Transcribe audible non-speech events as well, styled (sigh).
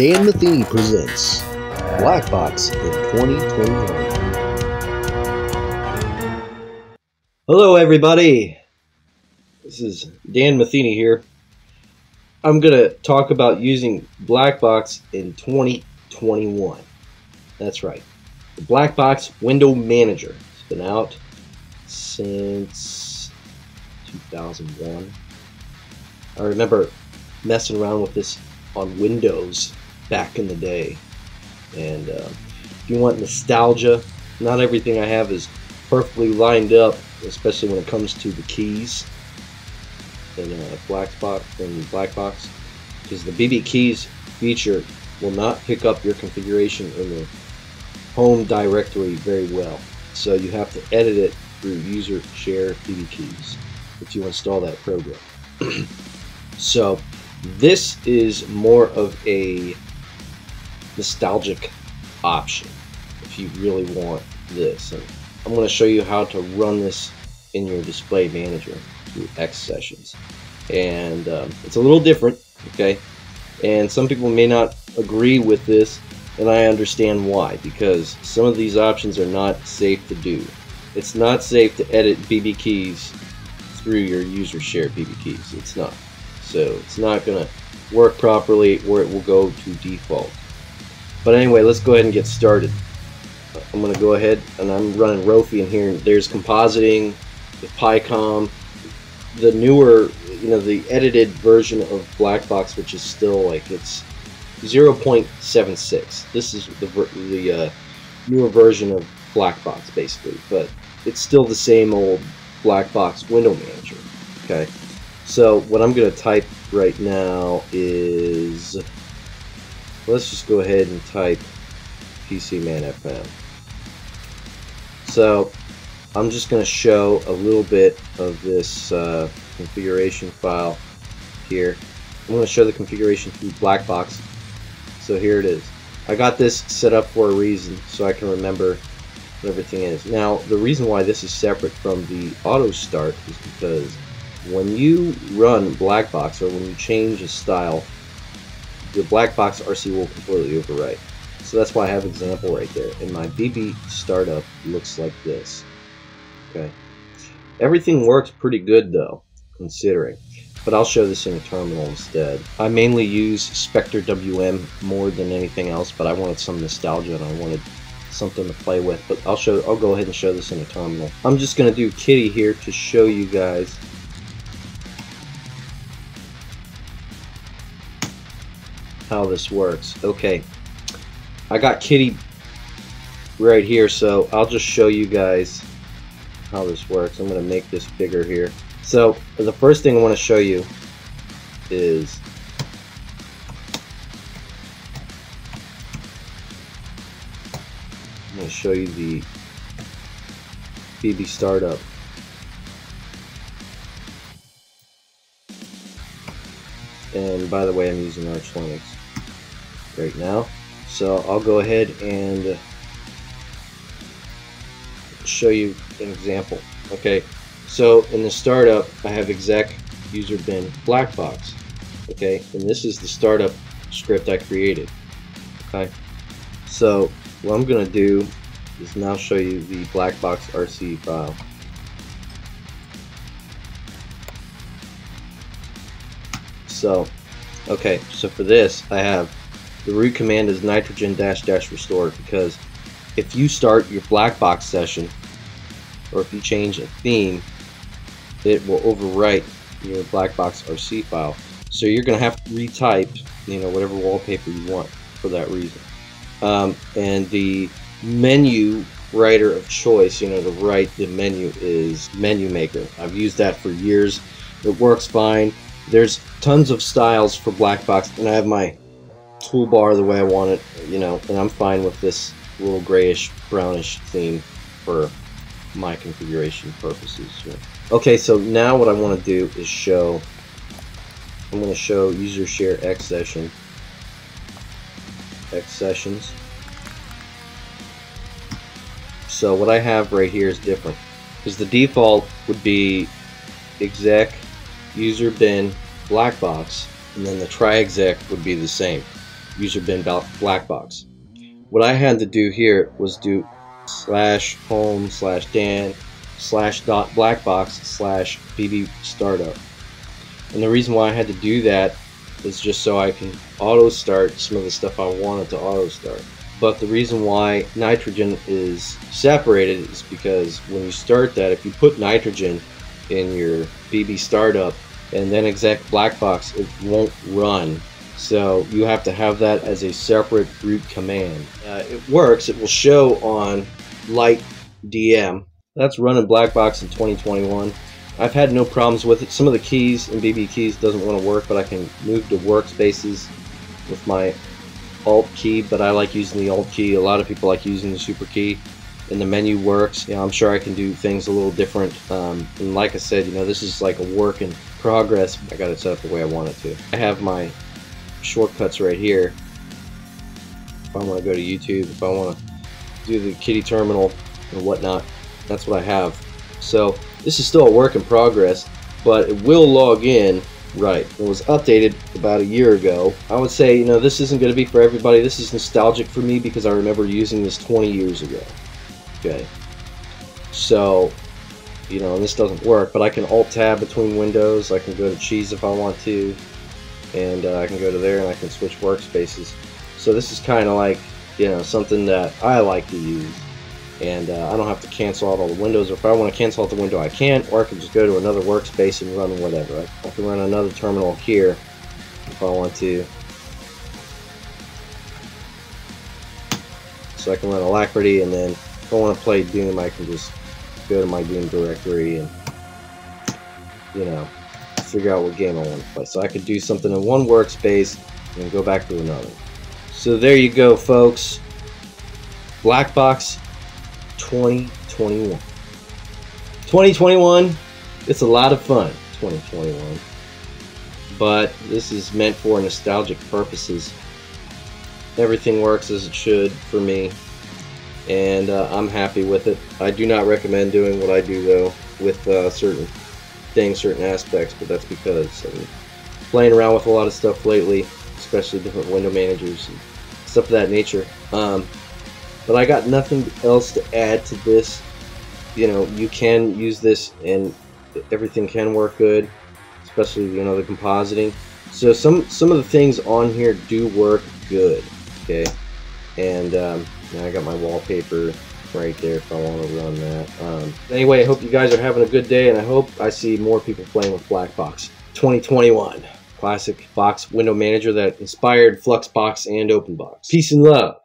Dan Metheny presents Black Box in 2021. Hello, everybody. This is Dan Metheny here. I'm going to talk about using Black Box in 2021. That's right. The Black Box Window Manager. It's been out since 2001. I remember messing around with this on Windows back in the day. And uh, if you want nostalgia, not everything I have is perfectly lined up, especially when it comes to the keys in uh, Black Box Black Box, because the BB keys feature will not pick up your configuration in the home directory very well. So you have to edit it through user share BB keys if you install that program. (clears throat) so this is more of a nostalgic option if you really want this. And I'm going to show you how to run this in your display manager through X sessions. And um, it's a little different, okay? And some people may not agree with this, and I understand why, because some of these options are not safe to do. It's not safe to edit BB keys through your user share BB keys. It's not. So it's not going to work properly or it will go to default. But anyway, let's go ahead and get started. I'm going to go ahead and I'm running Rofi in here. There's compositing, the picom, the newer, you know, the edited version of Blackbox, which is still like it's 0.76. This is the the uh, newer version of Blackbox, basically, but it's still the same old Blackbox window manager. Okay, so what I'm going to type right now is let's just go ahead and type PCManFM. So I'm just going to show a little bit of this uh, configuration file here. I'm going to show the configuration through Blackbox. So here it is. I got this set up for a reason so I can remember what everything is. Now the reason why this is separate from the auto start is because when you run Blackbox or when you change a style the black box RC will completely overwrite. So that's why I have an example right there. And my BB startup looks like this. Okay. Everything works pretty good though, considering. But I'll show this in a terminal instead. I mainly use SpectrWM more than anything else, but I wanted some nostalgia and I wanted something to play with. But I'll show I'll go ahead and show this in a terminal. I'm just gonna do Kitty here to show you guys how this works. Okay, I got Kitty right here, so I'll just show you guys how this works. I'm going to make this bigger here. So the first thing I want to show you is I'm going to show you the BB startup. And by the way, I'm using Arch Linux right now. So I'll go ahead and show you an example. Okay, so in the startup, I have exec user bin black box. Okay, and this is the startup script I created. Okay, so what I'm going to do is now show you the black box RC file. So, okay, so for this, I have the root command is nitrogen dash dash restore because if you start your black box session or if you change a theme it will overwrite your black box RC file. So you're gonna have to retype you know whatever wallpaper you want for that reason. Um, and the menu writer of choice you know to write the menu is menu maker. I've used that for years. It works fine. There's tons of styles for black box and I have my toolbar the way I want it, you know, and I'm fine with this little grayish brownish theme for my configuration purposes. Okay, so now what I want to do is show, I'm going to show user share X session, X sessions. So what I have right here is different because the default would be exec user bin black box and then the try exec would be the same user bin black box. What I had to do here was do slash home slash Dan slash dot black box slash BB startup. And the reason why I had to do that is just so I can auto start some of the stuff I wanted to auto start. But the reason why nitrogen is separated is because when you start that, if you put nitrogen in your BB startup and then exec black box, it won't run. So you have to have that as a separate root command. Uh, it works. It will show on Light DM. That's running black box in 2021. I've had no problems with it. Some of the keys in BB keys doesn't want to work, but I can move to workspaces with my Alt key, but I like using the Alt key. A lot of people like using the Super key. And the menu works. You know, I'm sure I can do things a little different. Um, and like I said, you know, this is like a work in progress. I got it set up the way I want it to. I have my shortcuts right here. If I want to go to YouTube, if I want to do the kitty terminal and whatnot, that's what I have. So this is still a work in progress, but it will log in right. It was updated about a year ago. I would say, you know, this isn't going to be for everybody. This is nostalgic for me because I remember using this 20 years ago. Okay. So, you know, this doesn't work, but I can alt-tab between windows. I can go to Cheese if I want to, and uh, I can go to there and I can switch workspaces. So this is kind of like, you know, something that I like to use and uh, I don't have to cancel out all the windows. If I want to cancel out the window, I can, or I can just go to another workspace and run whatever. I, I can run another terminal here if I want to. So I can run Alacritty, and then if I want to play Doom, I can just go to my Doom directory and, you know, figure out what game I want to play. So I could do something in one workspace and then go back to another. So there you go, folks. Black Box 2021. 2021, it's a lot of fun, 2021. But this is meant for nostalgic purposes. Everything works as it should for me, and uh, I'm happy with it. I do not recommend doing what I do, though, with uh, certain things, certain aspects, but that's because I'm playing around with a lot of stuff lately, especially different window managers and stuff of that nature. Um, but I got nothing else to add to this. You know, you can use this and everything can work good, especially you know the compositing. So some some of the things on here do work good. Okay, and um, now I got my wallpaper right there if I want to run that. Um, anyway, I hope you guys are having a good day, and I hope I see more people playing with Blackbox 2021. Classic box window manager that inspired Fluxbox and OpenBox. Peace and love.